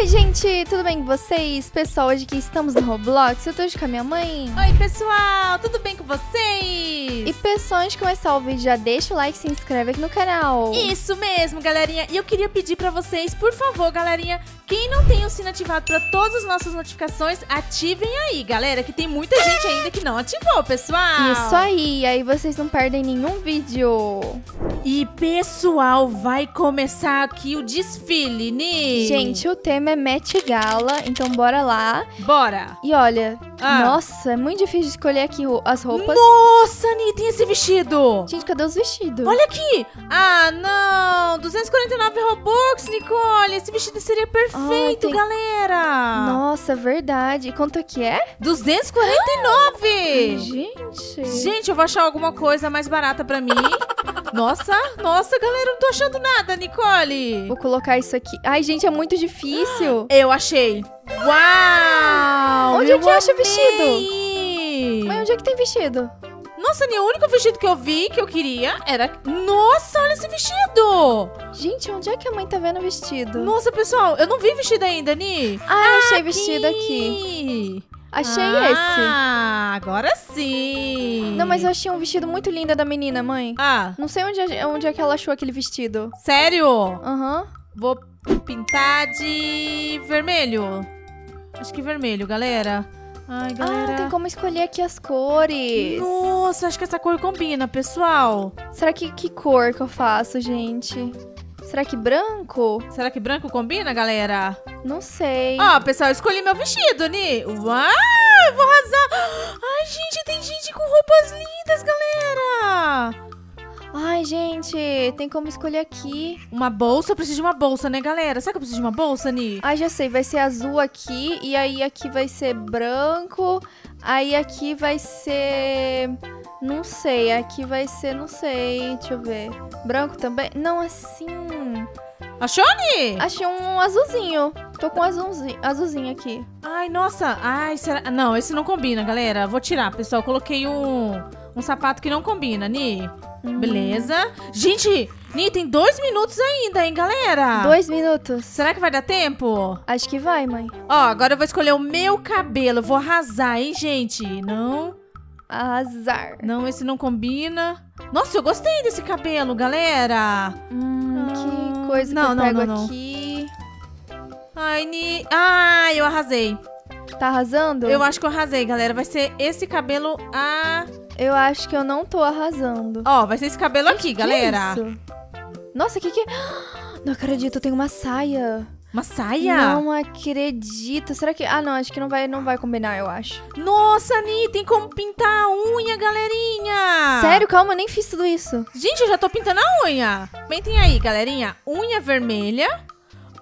Oi, gente, tudo bem com vocês? Pessoal, hoje aqui estamos no Roblox, eu tô hoje com a minha mãe. Oi, pessoal, tudo bem com vocês? E pessoal, antes de começar o vídeo, já deixa o like e se inscreve aqui no canal. Isso mesmo, galerinha. E eu queria pedir pra vocês, por favor, galerinha, quem não tem o sino ativado pra todas as nossas notificações, ativem aí, galera, que tem muita gente ainda que não ativou, pessoal. Isso aí, aí vocês não perdem nenhum vídeo. E, pessoal, vai começar aqui o desfile, Ni. Gente, o tema é Met Gala, então bora lá. Bora. E olha, Ah. nossa, é muito difícil escolher aqui as roupas. Nossa, Ni, tem esse vestido. Gente, cadê os vestidos? Olha aqui! Ah, não! 249 Robux, Nicole! Esse vestido seria perfeito, tem- galera! Nossa, verdade. Quanto que é? 249! Gente. Gente, eu vou achar alguma coisa mais barata pra mim. Nossa, nossa, galera, eu não tô achando nada, Nicole! Vou colocar isso aqui. Ai, gente, é muito difícil. Eu achei! Uau! Onde é eu que acha vestido? Mãe, onde é que tem vestido? Nossa, o único vestido que eu vi, que eu queria, era... Nossa, olha esse vestido! Gente, onde é que a mãe tá vendo o vestido? Nossa, pessoal, eu não vi vestido ainda, Ni. Ah, achei vestido aqui. Achei ah, agora sim. esse. Não, mas eu achei um vestido muito lindo da menina, mãe. Ah, Não sei onde, é- onde é que ela achou aquele vestido. sério? Aham. Vou pintar de vermelho. Acho que vermelho, galera. Ai, galera. Ah, tem como escolher aqui as cores. Nossa, acho que essa cor combina, pessoal. Será que que cor que eu faço, gente? Será que branco? Será que branco combina, galera? Não sei. Ó, pessoal, eu escolhi meu vestido, Ni. Uau, eu vou arrasar. Ai, gente, tem gente com roupas lindas, galera. Ai, gente, tem como escolher aqui. Uma bolsa, eu preciso de uma bolsa, né, galera? Será que eu preciso de uma bolsa, Ni? Ah, já sei, vai ser azul aqui e aí aqui vai ser branco. Aí aqui vai ser não sei, aqui vai ser, não sei, deixa eu ver. Branco também? Não, assim. Achou, Ni? Achei um azulzinho. Tô com um azulzinho, azulzinho aqui. Ai, nossa. Ai, será... Não, esse não combina, galera. Vou tirar, pessoal. Coloquei um, um sapato que não combina, Ni. Hum. Beleza. Gente, Ni, tem dois minutos ainda, hein, galera? Dois minutos. Será que vai dar tempo? Acho que vai, mãe. Ó, agora eu vou escolher o meu cabelo. Vou arrasar, hein, gente? Não, Azar. não, esse não combina. Nossa, eu gostei desse cabelo, galera. Hum, coisa não, que eu não, pego não, aqui. Ai, Ni... Ai, eu arrasei. Tá arrasando? Eu acho que eu arrasei, galera. Vai ser esse cabelo... Ah... Eu acho que eu não tô arrasando. Ó, vai ser esse cabelo aqui, Que galera. isso? Nossa, que que... Não acredito, eu tenho uma saia. Uma saia? Não acredito. Será que... Ah, não, acho que não vai, não vai combinar, eu acho. Nossa, Ni, tem como pintar a unha, galerinha. Sério? Calma, eu nem fiz tudo isso. Gente, eu já tô pintando a unha. Comentem aí, galerinha. Unha vermelha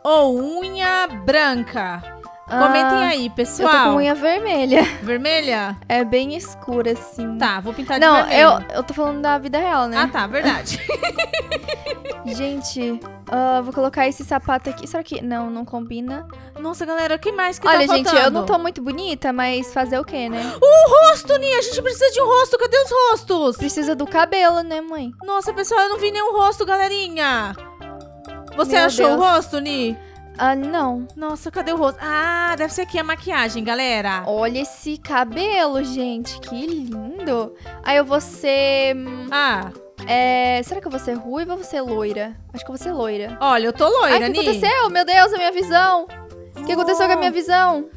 ou unha branca? Comentem Ah, aí, Eu pessoal. tô com unha vermelha. Vermelha? É bem escura, assim. Tá, vou pintar de Não, vermelho. eu, eu tô falando da vida real, né? Ah, tá, verdade. Gente, ah, vou colocar esse sapato aqui. Será que... Não, não combina. Nossa, galera, o que mais que Olha, tá gente, eu não tô muito bonita, mas fazer o quê, né? O rosto, Ni, a gente precisa de um rosto. Cadê os rostos? Precisa do cabelo, né, mãe? Nossa, pessoal, eu não vi nenhum rosto, galerinha. Você Meu achou Deus. o rosto, Ni? Ah, não. Nossa, cadê o rosto? Ah, deve ser aqui a maquiagem, galera. Olha esse cabelo, gente. Que lindo. Aí eu vou ser... hum, Ah, É, será que eu vou ser ruiva ou vou ser loira? Acho que eu vou ser loira. olha, eu tô Ai, loira, o que Ni. aconteceu? Meu Deus, a minha visão. O que aconteceu com a minha visão?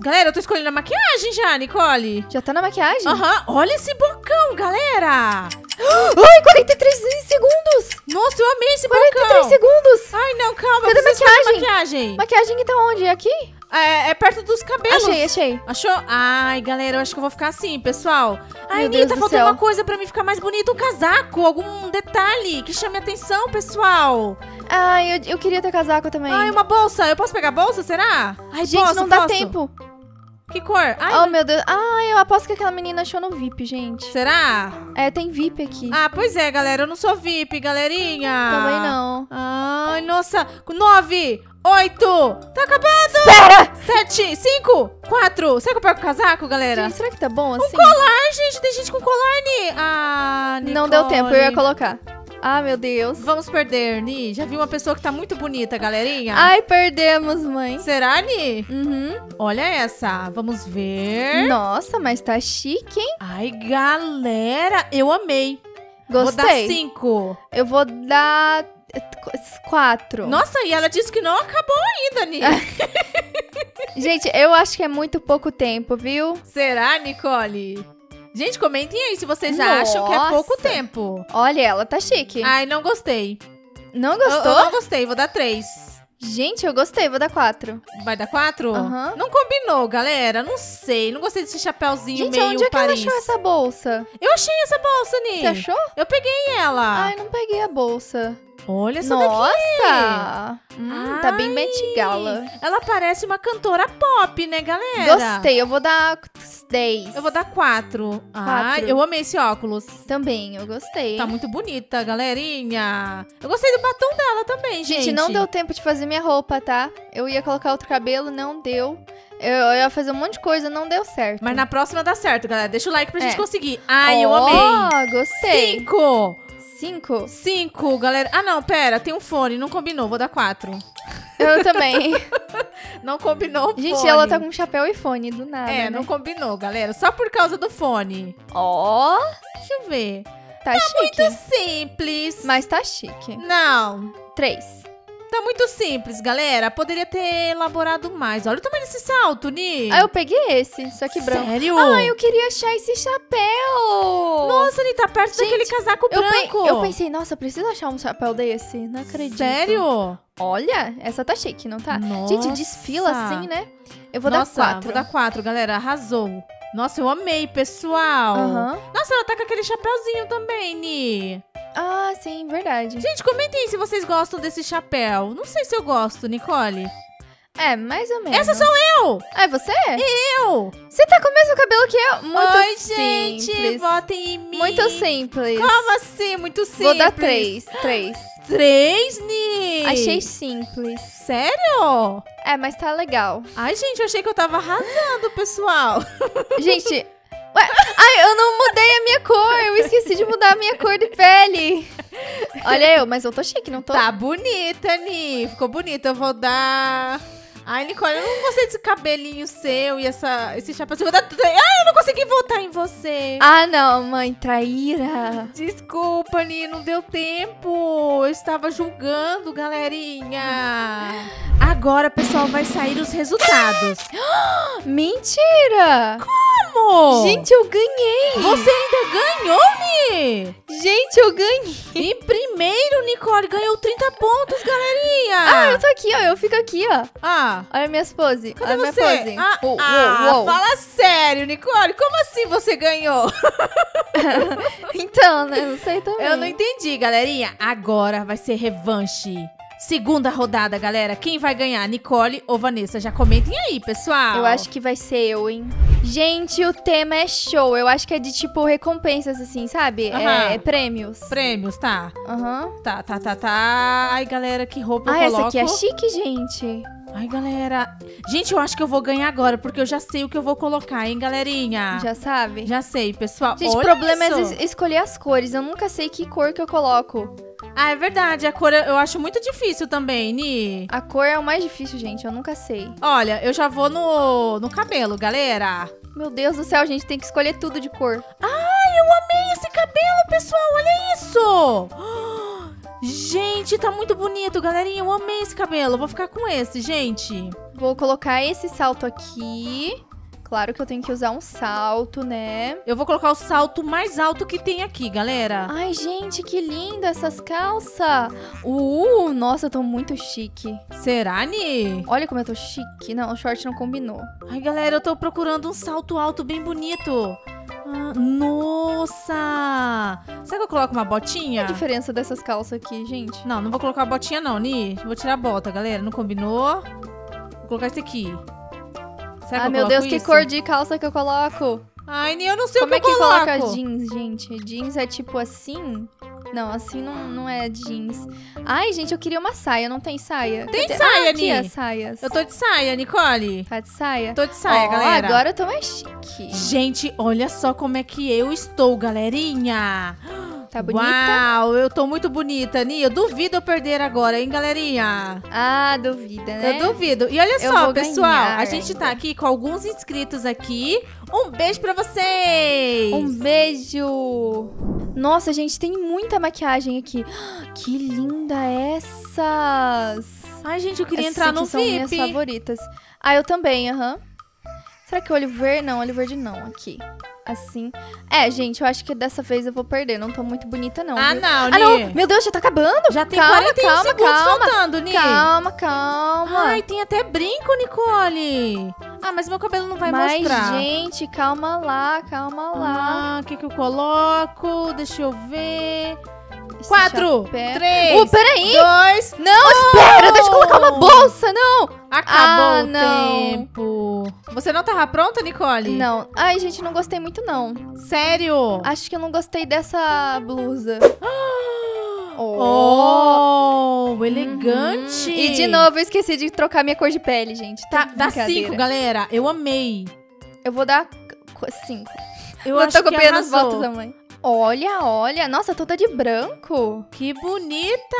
Galera, eu tô escolhendo a maquiagem já, Nicole. Já tá na maquiagem? Aham, olha esse bocão, galera. Ai, 43 segundos! Nossa, eu amei esse 43 bocão. segundos! Ai, não, calma, Cadê a maquiagem? maquiagem. Maquiagem tá onde? É aqui? É, é perto dos cabelos. Achei, achei. Achou? Ai, galera, eu acho que eu vou ficar assim, pessoal. Ai, Meu Ni, Deus tá do faltando uma coisa pra mim ficar mais bonita. Um casaco, algum detalhe que chame atenção, pessoal. Ai, eu, eu queria ter casaco também. Ai, uma bolsa. Eu posso pegar a bolsa, será? Ai, Gente, posso, não dá posso? tempo. Que cor? Ai, oh, meu Deus. Ai, eu aposto que aquela menina achou no VIP, gente. será? É, tem VIP aqui. Ah, pois é, galera. Eu não sou VIP, galerinha. Também não. Ai, nossa. Nove, oito. Tá acabando. Espera! Sete, cinco, quatro. Será que eu pego o casaco, galera? Gente, será que tá bom assim? Colar, gente. Tem gente com colar, Ni. Ah, Não deu tempo, eu ia Nicole. colocar. Ah, meu Deus. Vamos perder, Ni. Já vi uma pessoa que tá muito bonita, galerinha? Ai, perdemos, mãe. Será, Ni? Uhum. Olha essa. Vamos ver. Nossa, mas tá chique, hein? Ai, galera, eu amei. Vou dar Gostei. cinco. Eu vou dar quatro. Nossa, e ela disse que não acabou ainda, Ni. Gente, eu acho que é muito pouco tempo, viu? Será, Nicole? Gente, comentem aí se vocês acham que é pouco Nossa. tempo. Olha, ela tá chique. Ai, não gostei. Não Eu, gostou? eu não gostei, vou dar três. Gente, eu gostei, vou dar quatro. Vai dar quatro? Aham. Não combinou, galera. Não sei. Não gostei desse chapéuzinho Gente, meio onde é que ela achou essa bolsa? Eu achei essa bolsa, Ni. Você achou? Eu peguei ela. Ai, não peguei a bolsa. Olha essa daqui. Nossa! Hum, tá bem Ai, Met Gala. Ela parece uma cantora pop, né, galera? Gostei, eu vou dar 10. Eu vou dar quatro. Ai, Quatro. eu amei esse óculos. Também, eu gostei. Tá muito bonita, galerinha. Eu gostei do batom dela também, gente. Gente, não deu tempo de fazer minha roupa, tá? Eu ia colocar outro cabelo, não deu. Eu, eu ia fazer um monte de coisa, não deu certo. Mas na próxima dá certo, galera. Deixa o like pra gente É. conseguir. Ai, eu Ó, amei. gostei. Cinco. Cinco? Cinco, galera. Ah, não, pera. Tem um fone. Não combinou. Vou dar quatro. Eu também. Não combinou o Gente, fone. ela tá com chapéu e fone do nada, É, né? não combinou, galera. Só por causa do fone. Ó, Deixa eu ver. tá, chique. Muito simples. Mas tá chique. Não. Três. Tá muito simples, galera. Poderia ter elaborado mais. Olha o tamanho desse salto, Ni. Ah, eu peguei esse, só que branco. Sério? Ah, eu queria achar esse chapéu. Nossa, Ni, tá perto Gente, daquele casaco eu, pe- branco. eu pensei, nossa, eu preciso achar um chapéu desse. Não acredito. Sério? Olha, essa tá chique, não tá? Nossa. Gente, desfila assim, né? Eu vou Nossa, dar quatro. vou dar quatro, galera. Arrasou. Nossa, eu amei, pessoal. Aham. Nossa, ela tá com aquele chapéuzinho também, Ni. Ah, sim, verdade. Gente, comentem aí se vocês gostam desse chapéu. Não sei se eu gosto, Nicole. É, mais ou menos. Essa sou eu! Ah, é você? Eu! Você tá com o mesmo cabelo que eu? Muito Oi, simples. gente! Votem em mim! Muito simples. Como assim? Muito simples? Vou dar três. Três. Três, Ni? Achei simples. Sério? É, mas tá legal. Ai, gente, eu achei que eu tava arrasando, pessoal. Gente, ué, ai, eu não mudei a minha cor. Eu esqueci de mudar a minha cor de pele. Olha eu, mas eu tô chique, não tô? Tá bonita, Ni. Ficou bonita. Eu vou dar... Ai, Nicole, eu não gostei desse cabelinho seu e essa, esse chapéu. Ai, eu não consegui votar em você. Ah, não, mãe, traíra. Desculpa, Ni, não deu tempo. Eu estava julgando, galerinha. Agora, pessoal, vai sair os resultados. Mentira! Como? Gente, eu ganhei! você ainda ganhou, Ni? Gente, eu ganhei! Em primeiro, Nicole ganhou 30 pontos, galerinha. Ah, eu tô aqui, ó. Eu fico aqui, ó. Ah, Olha minhas poses. cadê Olha minha você? pose. Ah, Uou, ah, uou, uou. fala sério, Nicole. Como assim você ganhou? Então, né? Não sei também. Eu não entendi, galerinha. Agora vai ser revanche. Segunda rodada, galera. Quem vai ganhar, Nicole ou Vanessa? Já comentem aí, pessoal. Eu acho que vai ser eu, hein? Gente, o tema é show. Eu acho que é de tipo recompensas, assim, sabe? Aham. É, é prêmios. Prêmios, tá? Aham. Tá, tá, tá, tá. Ai, galera, que roupa Ah, eu essa coloco. aqui é chique, gente. Ai, galera. Gente, eu acho que eu vou ganhar agora, porque eu já sei o que eu vou colocar, hein, galerinha? Já sabe? Já sei, pessoal. Gente, o problema isso. é es- escolher as cores. Eu nunca sei que cor que eu coloco. Ah, é verdade. A cor eu acho muito difícil também, Ni. A cor é o mais difícil, gente. Eu nunca sei. Olha, eu já vou no, no cabelo, galera. Meu Deus do céu, a gente tem que escolher tudo de cor. Ai, eu amei esse cabelo, pessoal. Olha isso. Gente, tá muito bonito, galerinha. Eu amei esse cabelo. Vou ficar com esse, gente. Vou colocar esse salto aqui. Claro que eu tenho que usar um salto, né? Eu vou colocar o salto mais alto que tem aqui, galera. Ai, gente, que linda essas calças. Uh, nossa, eu tô muito chique. Será, Ni? Olha como eu tô chique. Não, o short não combinou. Ai, galera, eu tô procurando um salto alto bem bonito. Ah, nossa! Será que eu coloco uma botinha? Qual a diferença dessas calças aqui, gente? Não, não vou colocar a botinha não, Ni. Vou tirar a bota, galera. Não combinou? Vou colocar esse aqui. Será Ai, eu meu Deus, que isso? cor de calça que eu coloco? Ai, Ni, eu não sei Como o é que que eu coloco. coloca jeans, gente? Jeans é tipo assim? Não, assim não, não é jeans. Ai, gente, eu queria uma saia. Não tem saia? Tem Cadê? saia, ah, aqui saias. Eu tô de saia, Nicole. Tá de saia? Tô de saia, Ó, galera. agora eu tô mais chique. Gente, olha só como é que eu estou, galerinha. Tá bonita? Uau, eu tô muito bonita, Ni. Eu duvido eu perder agora, hein, galerinha? Ah, duvida, né? Eu duvido. E olha Eu só, pessoal, ganhar a gente tá aqui com alguns inscritos aqui. Um beijo pra vocês! Um beijo! Nossa, gente, tem muita maquiagem aqui. Que linda essas! Ai, gente, eu queria Essas entrar no são minhas VIP. favoritas. Ah, eu também, aham. Será que olho verde? Não, olho verde não. Aqui. Assim. É, gente, eu acho que dessa vez eu vou perder. Não tô muito bonita, não. Ah, viu? não, Ah, não! Meu Deus, já tá acabando? Já tem calma, 41 calma, segundos calma. faltando, Ni. Calma, calma. Ai, tem até brinco, Nicole. Ah, mas meu cabelo não vai Mas, mostrar. gente, calma lá, calma lá. Ah, o que que eu coloco? Deixa eu ver. Esse Quatro, chapéu. três, Uh, peraí! dois. Não, espera, deixa eu colocar uma bolsa, não! Acabou Ah, o não. tempo. Você não tava pronta, Nicole? Não. Ai, gente, não gostei muito, não. Sério? Acho que eu não gostei dessa blusa. Oh, elegante. E de novo, eu esqueci de trocar minha cor de pele, gente. Tá, dá cinco, galera. Eu amei. Eu vou dar cinco. Eu Eu acho tô que copiando os arrasou. votos da mãe. Olha, olha. Nossa, toda de branco. Que bonita.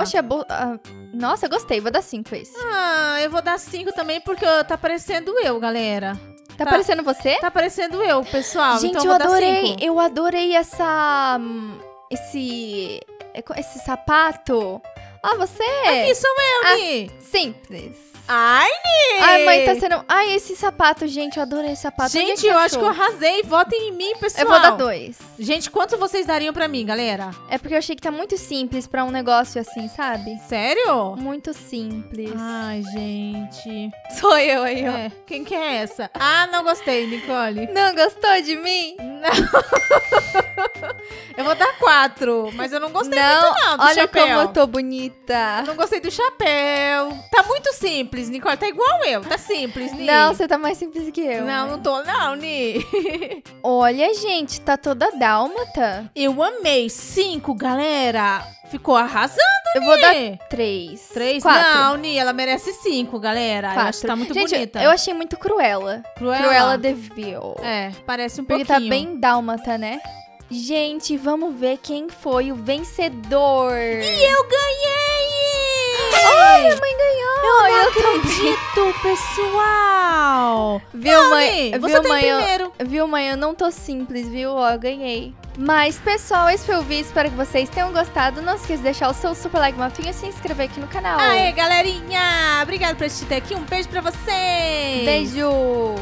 Oxe, a ah, Nossa, gostei. Vou dar cinco esse. Ah, eu vou dar cinco também porque tá parecendo eu, galera. Tá, Tá. parecendo você? Tá parecendo eu, pessoal. Gente, então eu dar adorei. Eu adorei essa. hum, Esse. é Esse sapato. Ah, você? Aqui sou eu, Ah. Ni. Simples. Ai, Ni. Ai, mãe, tá sendo. Ai, esse sapato, gente, eu adorei esse sapato. É Gente, que eu acho que eu arrasei. Votem em mim, pessoal. Eu vou dar dois. Gente, quanto vocês dariam pra mim, galera? É porque eu achei que tá muito simples pra um negócio assim, sabe? Sério? Muito simples. Ai, gente. Sou eu aí, ó. É, quem que é essa? Ah, não gostei, Nicole. Não gostou de mim? Eu vou dar quatro, mas eu não gostei não, muito não do olha chapéu. como eu tô bonita. Eu não gostei do chapéu. Tá muito simples, Nicole. Tá igual eu. Tá simples, Ni. Não, você tá mais simples que eu. Não, não tô não, Ni. Olha, gente, tá toda dálmata. Eu amei. Cinco, galera. Ficou arrasando, Eu vou dar três. Três? Quatro. Não, Ni, ela merece cinco, galera. Eu Quatro. acho que tá muito gente, bonita. eu achei muito cruela. Cruella? Cruella de Vil. É, parece um Porque pouquinho. tá bem dálmata, né? Gente, vamos ver quem foi o vencedor. E eu ganhei! Ai, a mãe ganhou! Eu não eu também. acredito, pessoal! Viu, Não, mãe? Você viu, tá mãe? Eu- primeiro. Viu, mãe? Eu não tô simples, viu? Ó, eu ganhei. Mas, pessoal, esse foi o vídeo. Espero que vocês tenham gostado. Não esqueça de deixar o seu super like, mafinho e se inscrever aqui no canal. Aê, galerinha! Obrigada por assistir até aqui. Um beijo pra vocês! Beijo!